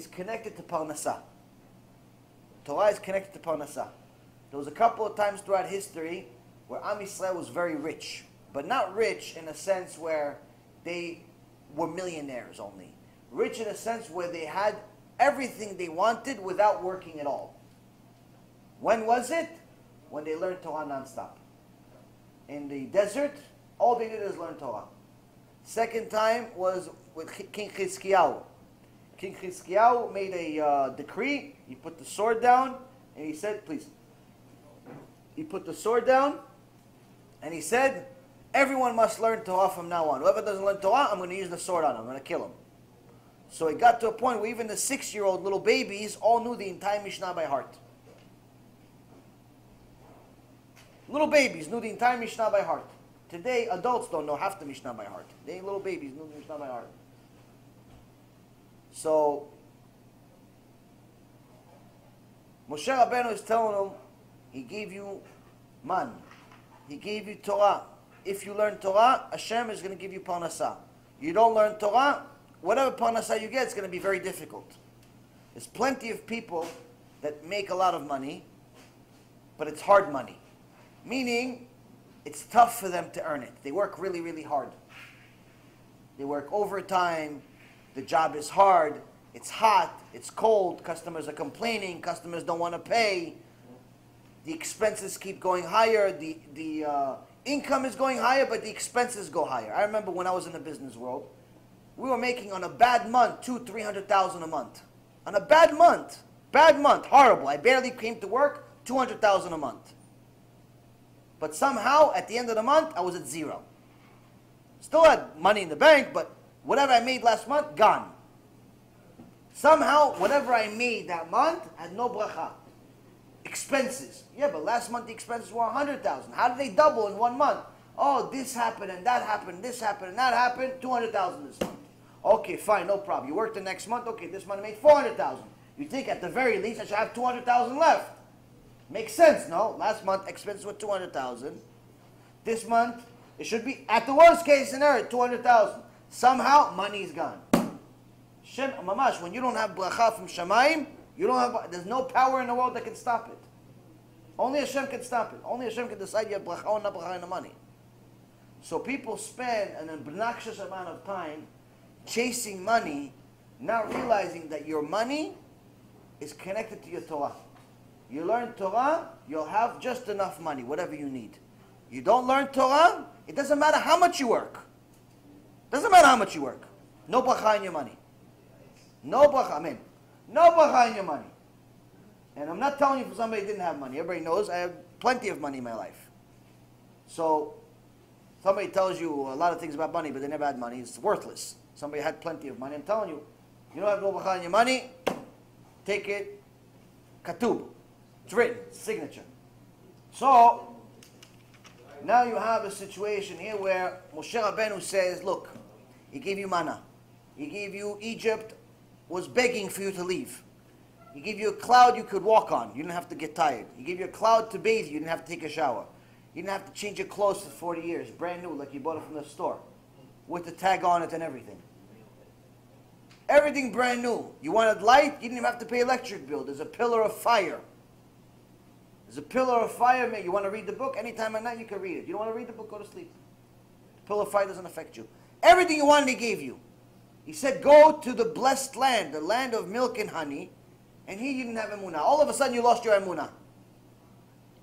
is connected to Parnasah. Torah is connected to Parnasah. There was a couple of times throughout history where Am Yisrael was very rich, but not rich in a sense where they were millionaires only. Rich in a sense where they had everything they wanted without working at all. When was it? When they learned Torah nonstop. In the desert, all they did is learn Torah. Second time was with King Chizkiyahu. King Chizkiyahu made a uh, decree. He put the sword down and he said, please. He put the sword down and he said, everyone must learn Torah from now on. Whoever doesn't learn Torah, I'm going to use the sword on him. I'm going to kill him. So it got to a point where even the six-year-old little babies all knew the entire Mishnah by heart. Little babies knew the entire Mishnah by heart. Today, adults don't know half the Mishnah by heart. They little babies knew the Mishnah by heart. So, Moshe Rabbeinu is telling them, He gave you man. He gave you Torah. If you learn Torah, Hashem is going to give you Parnasah. You don't learn Torah, whatever Parnasah you get, it's going to be very difficult. There's plenty of people that make a lot of money, but it's hard money. Meaning, it's tough for them to earn it. They work really, really hard. They work overtime. The job is hard. It's hot. It's cold. Customers are complaining. Customers don't want to pay. The expenses keep going higher. The, the uh, income is going higher, but the expenses go higher. I remember when I was in the business world, we were making on a bad month two, three hundred thousand a month. On a bad month, bad month, horrible. I barely came to work, two hundred thousand a month. But somehow, at the end of the month, I was at zero. Still had money in the bank, but whatever I made last month, gone. Somehow, whatever I made that month had no bracha. Expenses. Yeah, but last month the expenses were 100,000. How did they double in one month? Oh, this happened and that happened, this happened and that happened, 200,000 this month. Okay, fine, no problem. You work the next month, okay, this month I made 400,000. You think at the very least I should have 200,000 left. Makes sense, no? Last month expenses were 200,000. This month, it should be, at the worst case scenario, 200,000. Somehow, money is gone. Shem, mamash, when you don't have bracha from Shamayim, you don't have, there's no power in the world that can stop it. Only Hashem can stop it. Only Hashem can decide you have bracha or not bracha in the money. So people spend an obnoxious amount of time chasing money, not realizing that your money is connected to your Torah. You learn Torah, you'll have just enough money, whatever you need. You don't learn Torah, it doesn't matter how much you work. Doesn't matter how much you work. No bracha in your money. No bracha, amen. No bracha in your money. And I'm not telling you for somebody who didn't have money. Everybody knows I have plenty of money in my life. So, somebody tells you a lot of things about money, but they never had money. It's worthless. Somebody had plenty of money. I'm telling you, you don't have no bracha in your money, take it, katub. It's written, signature. So, now you have a situation here where Moshe Rabbeinu says, look, he gave you manna. He gave you Egypt was begging for you to leave. He gave you a cloud you could walk on. You didn't have to get tired. He gave you a cloud to bathe you. Didn't have to take a shower. You didn't have to change your clothes for 40 years, brand new, like you bought it from the store, with the tag on it and everything. Everything brand new. You wanted light, you didn't even have to pay electric bill. There's a pillar of fire. There's a pillar of fire. Man, you want to read the book? Anytime at night you can read it. You don't want to read the book, go to sleep. The pillar of fire doesn't affect you. Everything you wanted, he gave you. He said, go to the blessed land, the land of milk and honey. And he didn't have emunah. All of a sudden you lost your emunah.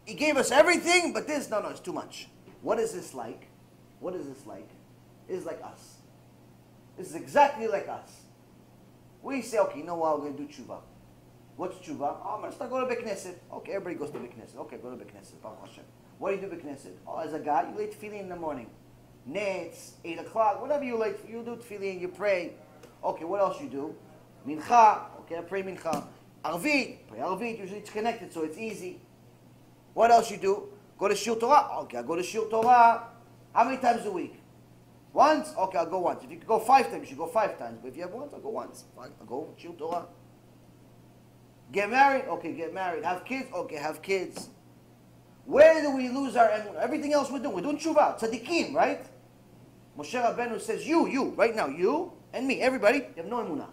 He gave us everything, but this, no, no, it's too much. What is this like? What is this like? It's like us. This is exactly like us. We say, okay, you know what, we're going to do tshuva. What's tshuva? Oh, I'm going to start going to Bekneset. Okay, everybody goes to Bekneset. Okay, go to Bekneset. What do you do Bekneset? Oh, as a guy, you late tefillin in the morning. Netz, 8 o'clock, whatever you like, you do tefillin, you pray. Okay, what else you do? Mincha, okay, I pray mincha. Arvit, pray Arvit, usually it's connected, so it's easy. What else you do? Go to shiur Torah. Okay, I go to shiur Torah. How many times a week? Once? Okay, I'll go once. If you could go five times, you should go five times. But if you have once, I'll go once. Fine, I'll go shiur Torah. Get married? Okay, get married. Have kids? Okay, have kids. Where do we lose our Everything else we're doing. We're doing tshuva. Tzaddikim, right? Moshe Rabbeinu says, you, you, right now, you and me, everybody, you have no emunah.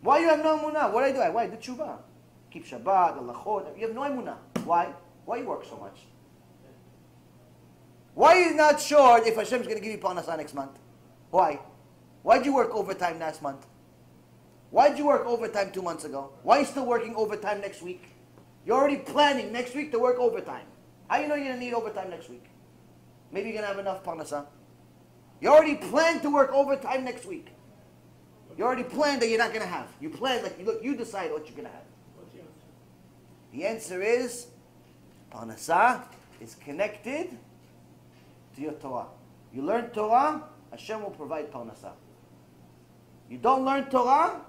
Why you have no emunah? What do I do? Why? Do tshuva. Keep Shabbat, the lachot. You have no emunah. Why? Why you work so much? Why are you not sure if Hashem is going to give you parnasah next month? Why? Why'd you work overtime last month? Why'd you work overtime two months ago? Why are you still working overtime next week? You're already planning next week to work overtime. How you know you're going to need overtime next week? Maybe you're going to have enough parnasah. You already planned to work overtime next week. You already planned that you're not going to have. You planned, like, you, look, you decide what you're going to have. The answer is, parnasah is connected to your Torah. You learn Torah, Hashem will provide parnasah. You don't learn Torah,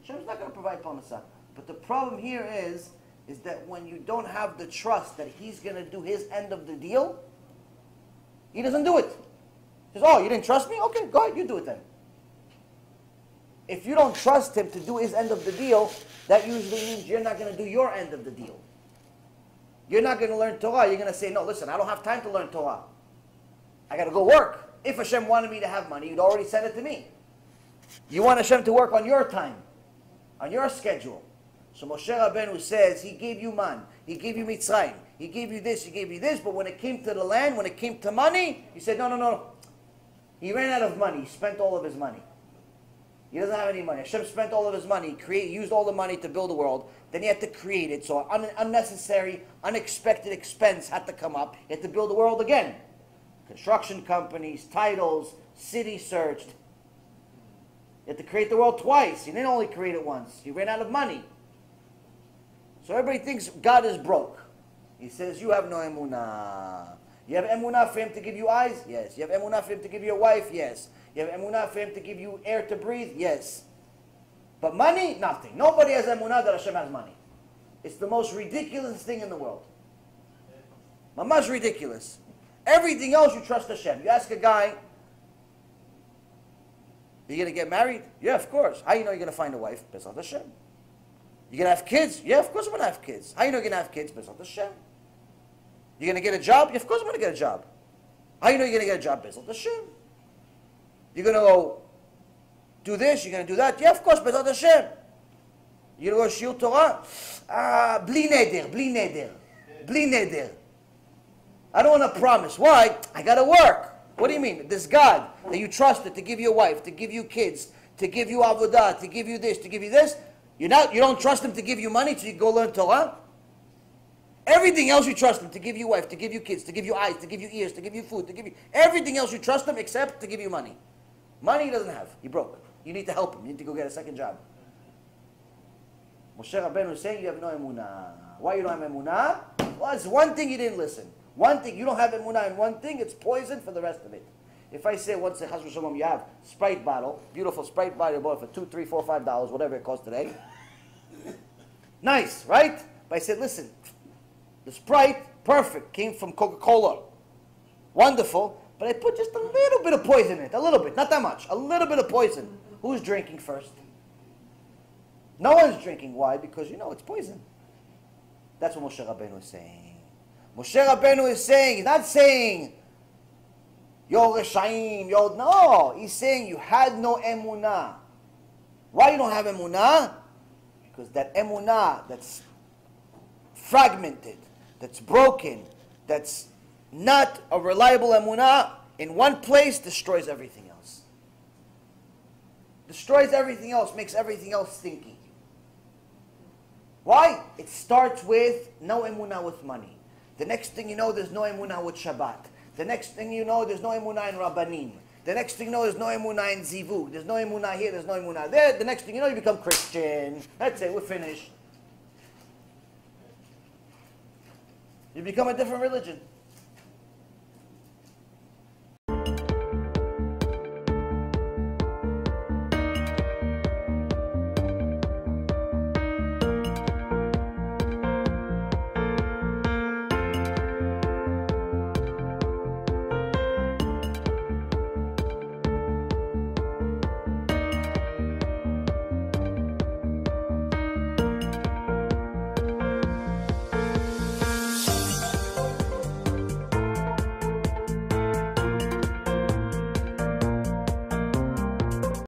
Hashem's not going to provide parnasah. But the problem here is, is that when you don't have the trust that He's going to do His end of the deal, He doesn't do it. Says, "Oh, you didn't trust me? Okay, go ahead, you do it then." If you don't trust Him to do His end of the deal, that usually means you're not going to do your end of the deal. You're not going to learn Torah. You're going to say, "No, listen, I don't have time to learn Torah. I got to go work." If Hashem wanted me to have money, He'd already sent it to me. You want Hashem to work on your time, on your schedule. So Moshe Rabbeinu says, He gave you man, He gave you Mitzrayim, He gave you this, He gave you this, but when it came to the land, when it came to money, He said, no, no, no. He ran out of money. He spent all of his money. He doesn't have any money. Hashem spent all of his money, create, used all the money to build the world. Then he had to create it. So an unnecessary, unexpected expense had to come up. He had to build the world again. Construction companies, titles, city searched. He had to create the world twice. He didn't only create it once. He ran out of money. So everybody thinks God is broke. He says, you have no emunah. You have emunah for him to give you eyes? Yes. You have emunah for him to give you a wife? Yes. You have emunah for him to give you air to breathe? Yes. But money? Nothing. Nobody has emunah that Hashem has money. It's the most ridiculous thing in the world. Mamash ridiculous. Everything else you trust Hashem. You ask a guy, you to get married? Yeah, of course. How you know you're to find a wife? Bezat Hashem. You to have kids? Yeah, of course I'm to have kids. How you know you're to have kids? Bezat Hashem. You going to get a job? Of course I'm going to get a job. How you know you're going to get a job? Bezat Hashem. You're going to go do this? You're going to do that? Yeah, of course, Bezat Hashem. You're going to go shiur Torah? Ah, bli neder, bli neder. Bli neder. I don't want to promise. Why? I got to work. What do you mean? This God that you trusted to give you a wife, to give you kids, to give you avodah, to give you this, to give you this, you're not, you don't trust him to give you money so you go learn Torah? Everything else you trust him to give you wife, to give you kids, to give you eyes, to give you ears, to give you food, to give you everything else you trust him except to give you money. Money he doesn't have. He broke. You need to help him. You need to go get a second job. Moshe Rabbeinu is saying you have no emunah. Why you don't have emunah? Well, it's one thing you didn't listen. One thing, you don't have emunah in one thing, it's poison for the rest of it. If I say once a Shalom, you have Sprite bottle, beautiful Sprite bottle, bought for two, three, four, five dollars, whatever it costs today. nice, right? But I said, listen, the Sprite, perfect, came from Coca-Cola. Wonderful, but I put just a little bit of poison in it, a little bit, not that much, a little bit of poison. Who's drinking first? No one's drinking. Why? Because you know it's poison. That's what Moshe Rabbeinu is saying. Moshe Rabbeinu is saying, he's not saying, you're Reshaim, you're, no. He's saying you had no emunah. Why you don't have emunah? Because that emunah that's fragmented, that's broken, that's not a reliable emunah, in one place destroys everything else. Destroys everything else, makes everything else stinky. Why? It starts with no emunah with money. The next thing you know, there's no emunah with Shabbat. The next thing you know, there's no emunah in Rabbanim. The next thing you know, there's no emunah in Zivug. There's no emunah here, there's no emunah there. The next thing you know, you become Christian. That's it, we're finished. You become a different religion.